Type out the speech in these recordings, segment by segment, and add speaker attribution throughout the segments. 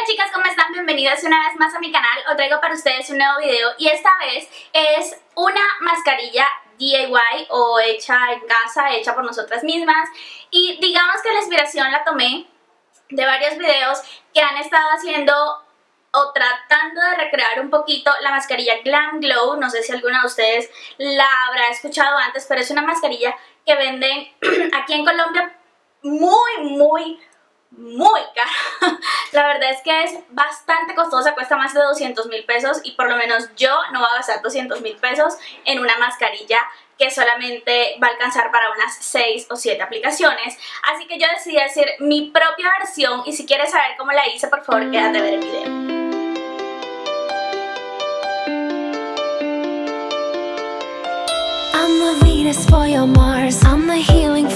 Speaker 1: Hola chicas, ¿cómo están? Bienvenidas una vez más a mi canal. Os traigo para ustedes un nuevo video y esta vez es una mascarilla DIY o hecha en casa, hecha por nosotras mismas y digamos que la inspiración la tomé de varios videos que han estado haciendo o tratando de recrear un poquito la mascarilla Glam Glow, no sé si alguna de ustedes la habrá escuchado antes, pero es una mascarilla que venden aquí en Colombia muy, muy, muy cara. La verdad es que es bastante costosa, cuesta más de 200 mil pesos y por lo menos yo no voy a gastar 200 mil pesos en una mascarilla que solamente va a alcanzar para unas 6 o 7 aplicaciones. Así que yo decidí hacer mi propia versión y si quieres saber cómo la hice, por favor quédate a ver el video.
Speaker 2: I'm for your Mars I'm healing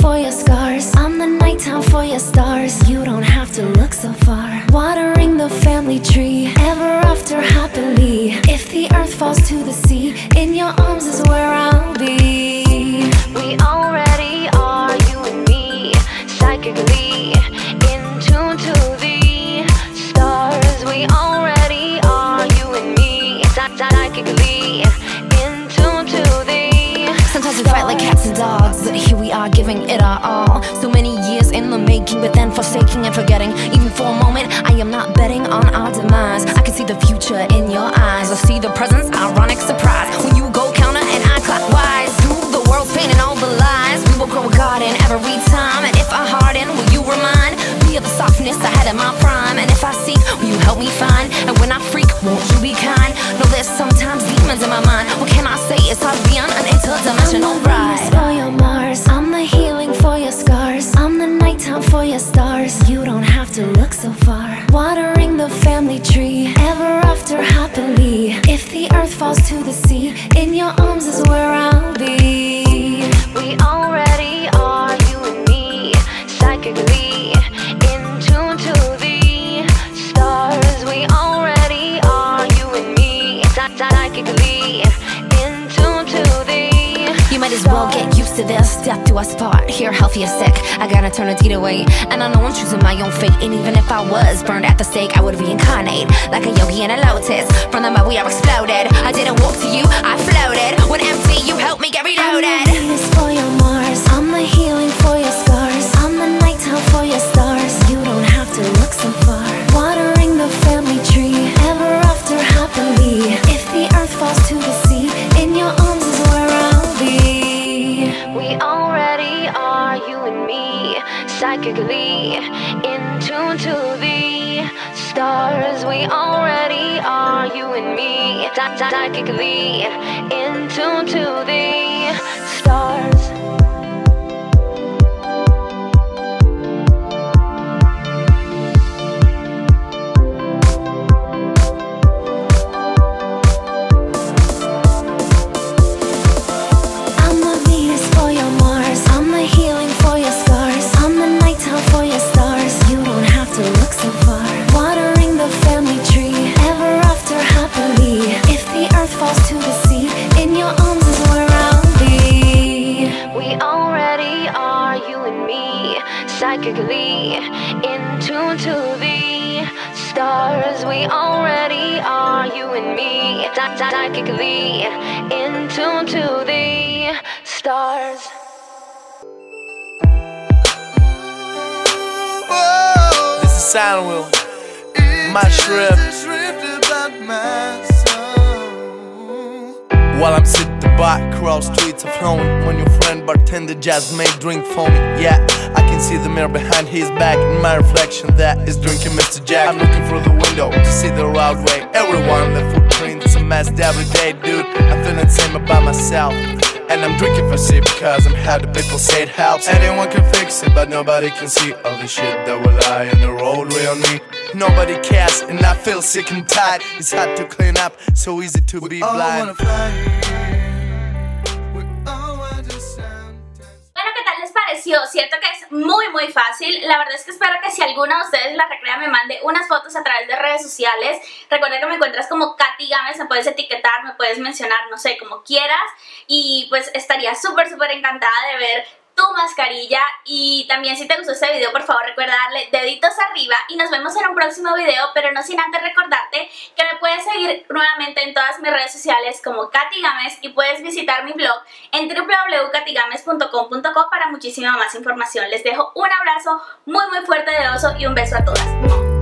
Speaker 2: for your stars. You don't have to look so far. Watering the family tree Ever after happily. If the earth falls to the sea In your arms is where I'll be. We already are, you and me Psychically In tune to the stars. We already are, you and me Psychically In tune to the
Speaker 3: Sometimes we fight like cats and dogs, but here we are giving it our all. So many years in the making, but then forsaking and forgetting. Even for a moment, I am not betting on our demise. I can see the future in your eyes. I see the presence, ironic surprise. When you go counter and I clockwise, through the world's pain and all the lies, we will grow a garden every time. And if I harden, will you remind me of the softness I had in my prime? And if I seek, will you help me find? And when I freak, won't you be kind? Know there's sometimes demons in my mind. What can I say? It's hard beyond an interdimensional
Speaker 2: If the earth falls to the sea In your arms is where I'll be. We already are, you and me Psychically You
Speaker 3: might as well get used to this. Death to us part. Here, healthy or sick. I got eternity to wait. And I know I'm choosing my own fate. And even if I was burned at the stake, I would reincarnate. Like a yogi in a lotus. From the mud we are exploded. I didn't walk to you, I floated. When empty, you helped me get reloaded.
Speaker 2: Psychically In tune to the stars We already are, you and me. Psychically In tune to the stars falls to the sea. In your arms is where I'll be. We already are, you and me Psychically In tune to the stars. We already are, you and me Psychically In tune to the stars.
Speaker 4: This is Sound Wheel. My shrift. While I'm sitting back, cross streets are flowing. When your friend bartender just made drink for me, yeah. I can see the mirror behind his back, and my reflection that is drinking Mr. Jack. I'm looking through the window to see the road way. Everyone, the footprints are messed every day, dude. I feel the same about myself. And I'm drinking for C because I'm how the people say it helps. Anyone can fix it, but nobody can see all the shit that will lie on the roadway on me. Nobody cares, and I feel sick and tired. It's hard to clean up, so easy to be blind.
Speaker 1: Pareció? Siento que es muy muy fácil. La verdad es que espero que si alguno de ustedes la recrea me mande unas fotos a través de redes sociales. Recuerda que me encuentras como Katy Gámez, me puedes etiquetar, me puedes mencionar, no sé, como quieras. Y pues estaría súper súper encantada de ver tu mascarilla y también si te gustó este video por favor recuerda darle deditos arriba y nos vemos en un próximo video pero no sin antes recordarte que me puedes seguir nuevamente en todas mis redes sociales como Katy Games y puedes visitar mi blog en www.katigames.com.co para muchísima más información. Les dejo un abrazo muy muy fuerte de oso y un beso a todas.